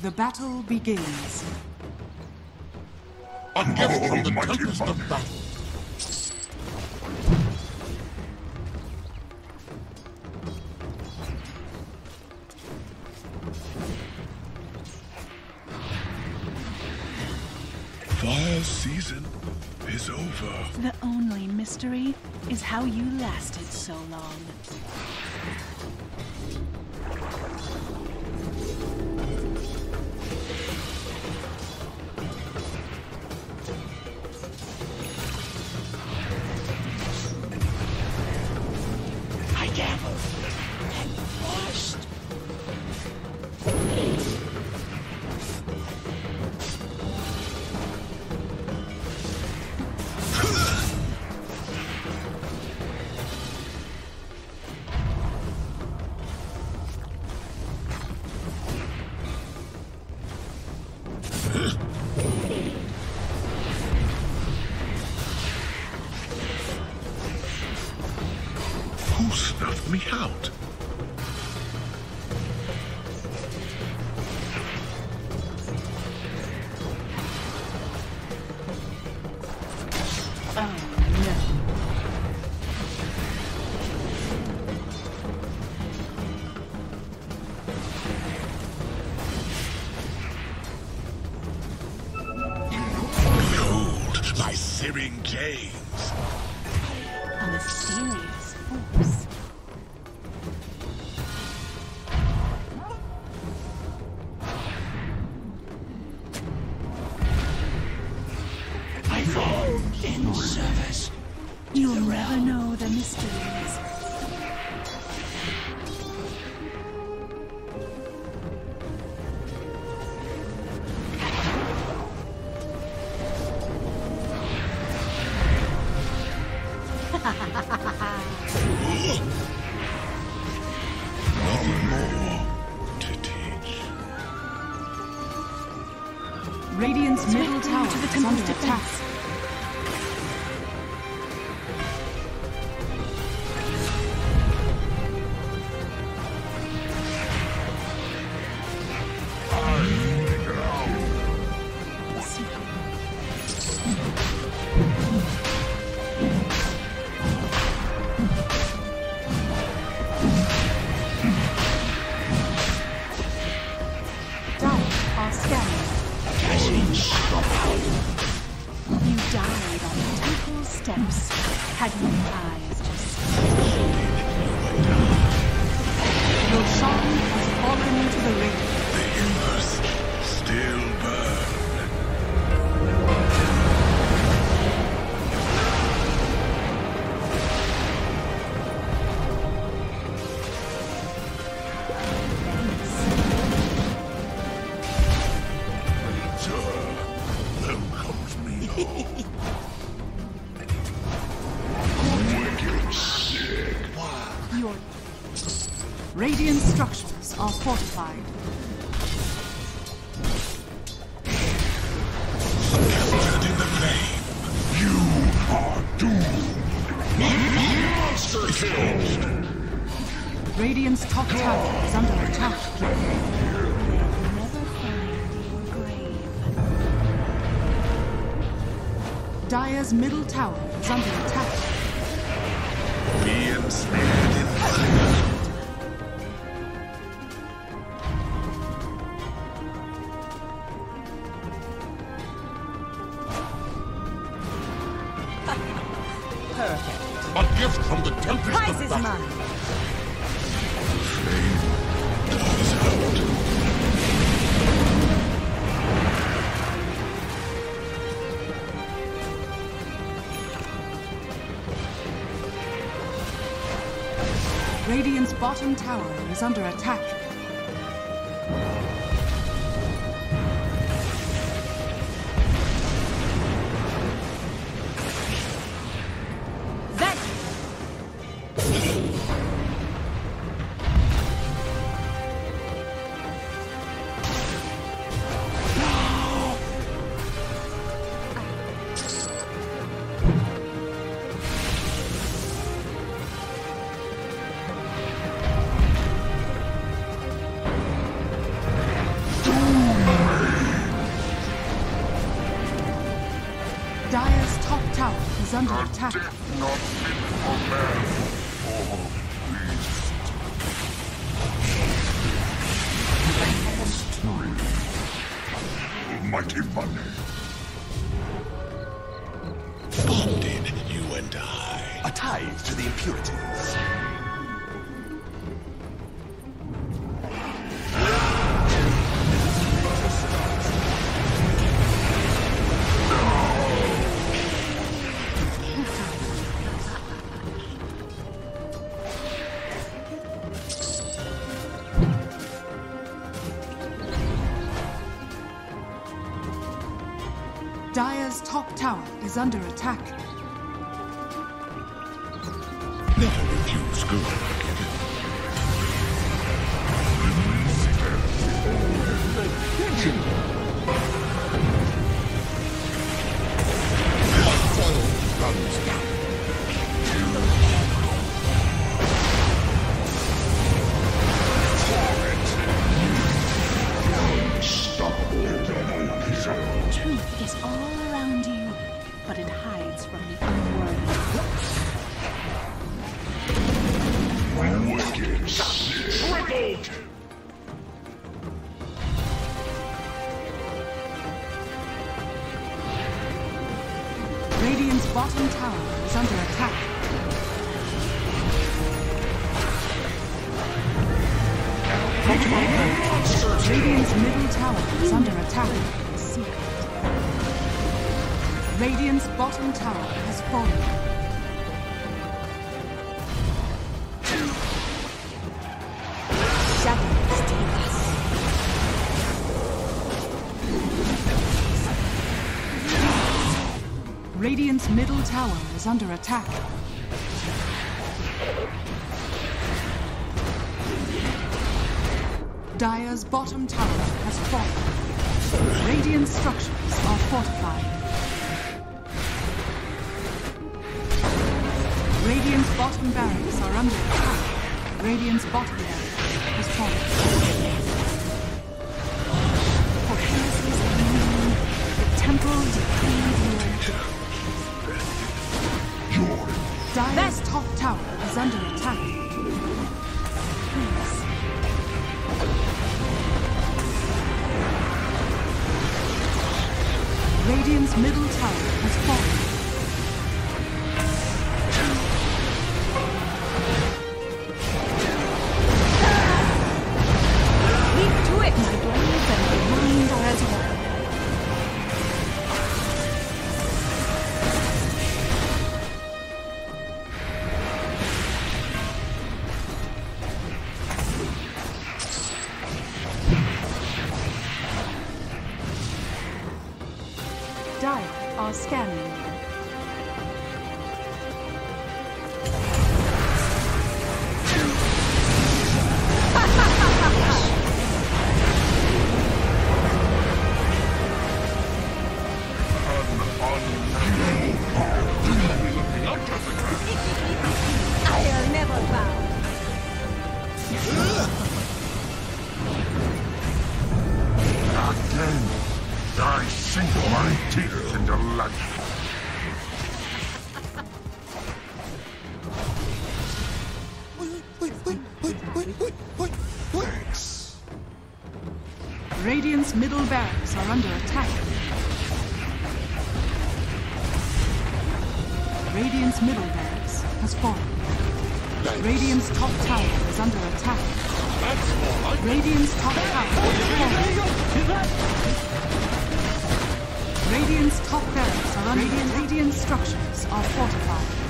The battle begins. A gift oh, from the Almighty tempest of Mother. battle. Fire season is over. The only mystery is how you lasted so long. Out? Oh no. Behold, my searing gaze. A mysterious force. In service. You'll never know the mysteries. Radiant's middle tower to the is under attack. Steps. Had your eyes just Roshan has fallen to the ring. Radiant structures are fortified. Captured in the flame. You are doomed. Monster killed. Radiant's top tower is under attack. Dire's middle tower is under attack. Be ensnared in fire. A gift from the tempest Prize of is battle. mine. Dies out. Radiant's bottom tower is under attack. Under A attack. death not fit for man or beast. Mighty money. Bonded, you and I. A tithe to the impurities. Dire's top tower is under attack. Never refuse good. Hides from the unworthy. Wicked! Radiant's bottom tower is under attack. Radiant's middle tower is under attack. Radiant's bottom tower has fallen. Radiant's middle tower is under attack. Dire's bottom tower has fallen. Radiant structures are fortified. Radiant's bottom barracks are under attack. Radiant's bottom barracks has fallen. For Hades' kingdom, the temple decreed your Your Dire's top tower is under attack. peace. Radiant's middle tower has fallen. Dire are scanning. Thanks. Radiant's middle barracks are under attack. Radiant's middle barracks has fallen. Radiant's top tower is under attack. Radiant's top tower is fallen. Radiant's top barracks are under Radiant, Radiant structures are fortified.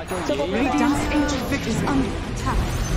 Radiant's ancient is under attack.